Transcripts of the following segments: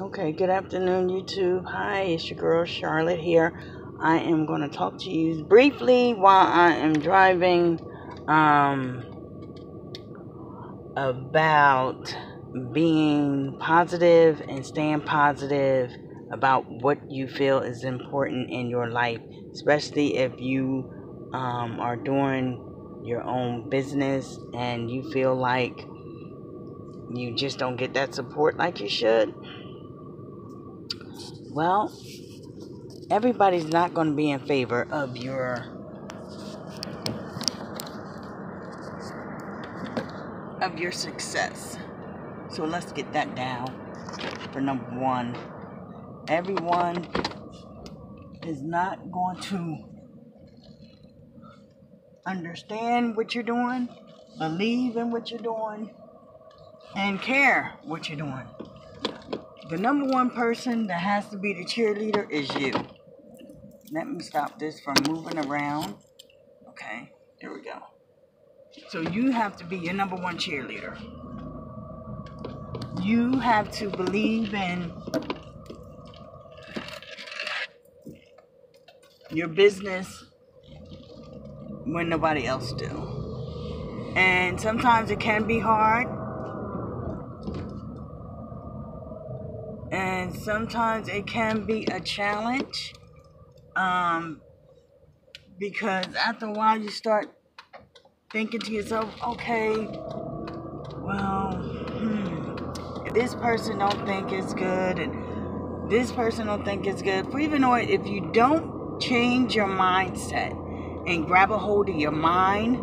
Okay, good afternoon, YouTube. Hi, it's your girl Charlotte here. I am going to talk to you briefly while I am driving um, about being positive and staying positive about what you feel is important in your life, especially if you um, are doing your own business and you feel like you just don't get that support like you should well, everybody's not going to be in favor of your of your success. So let's get that down for number 1. Everyone is not going to understand what you're doing, believe in what you're doing, and care what you're doing the number one person that has to be the cheerleader is you. Let me stop this from moving around. Okay, there we go. So you have to be your number one cheerleader. You have to believe in your business when nobody else do. And sometimes it can be hard and sometimes it can be a challenge um, because after a while you start thinking to yourself okay well hmm, if this person don't think it's good and this person don't think it's good for even though if you don't change your mindset and grab a hold of your mind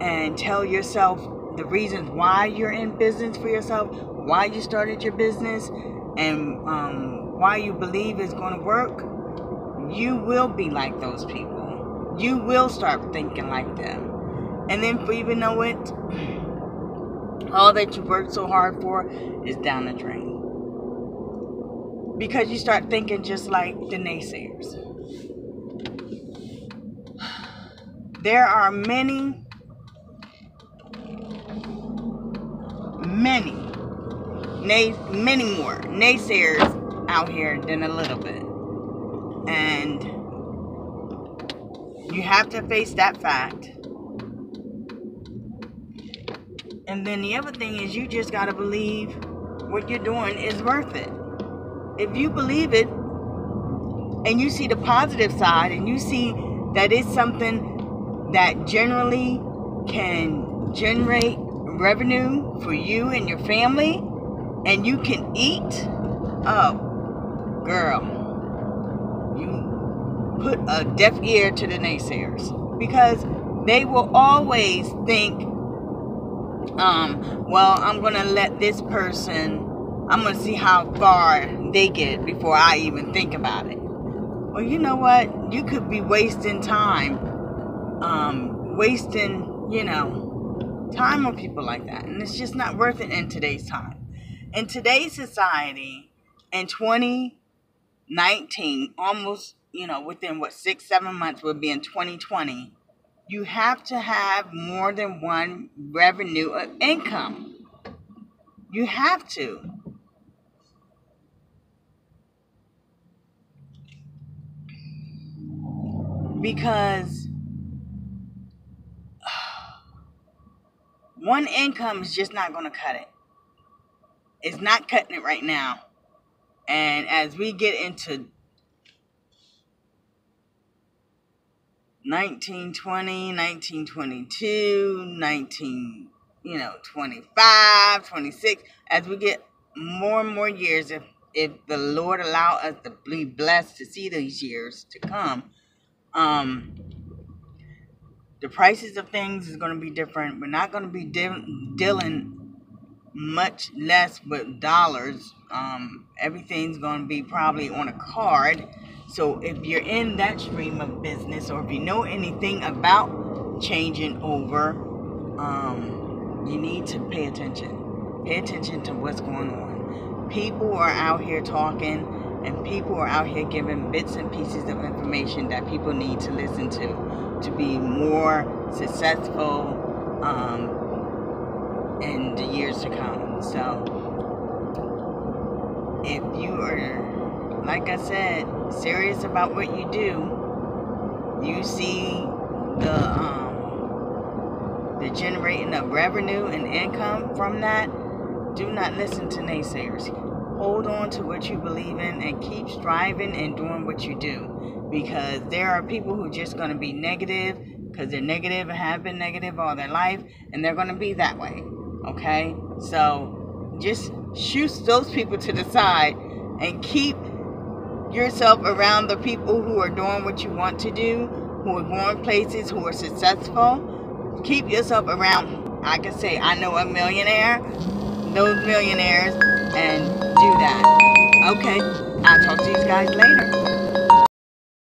and tell yourself the reasons why you're in business for yourself why you started your business and um, why you believe it's going to work, you will be like those people. You will start thinking like them. And then, for even know it, all that you worked so hard for is down the drain. Because you start thinking just like the naysayers. There are many, many nay, many more naysayers out here than a little bit. And you have to face that fact. And then the other thing is you just got to believe what you're doing is worth it. If you believe it and you see the positive side and you see that it's something that generally can generate revenue for you and your family, and you can eat, oh, girl, you put a deaf ear to the naysayers because they will always think, um, well, I'm going to let this person, I'm going to see how far they get before I even think about it. Well, you know what? You could be wasting time, um, wasting, you know, time on people like that. And it's just not worth it in today's time in today's society in 2019 almost you know within what six seven months will be in 2020 you have to have more than one revenue of income. You have to. Because one income is just not going to cut it it's not cutting it right now. And as we get into 1920, 1922, 19, you know, 25, 26, as we get more and more years, if, if the Lord allow us to be blessed to see these years to come, um, the prices of things is going to be different. We're not going to be de- dealing much less with dollars. Um, everything's going to be probably on a card. So if you're in that stream of business or if you know anything about changing over, um, you need to pay attention. Pay attention to what's going on. People are out here talking and people are out here giving bits and pieces of information that people need to listen to to be more successful um, in the years to come. So, if you are, like I said, serious about what you do, you see the um, the generating of revenue and income from that. Do not listen to naysayers. Hold on to what you believe in and keep striving and doing what you do. Because there are people who are just going to be negative because they're negative and have been negative all their life and they're going to be that way. Okay? So just shoot those people to the side and keep yourself around the people who are doing what you want to do, who are going places, who are successful. Keep yourself around, I can say, I know a millionaire, those millionaires, and do that. Okay, I'll talk to you guys later.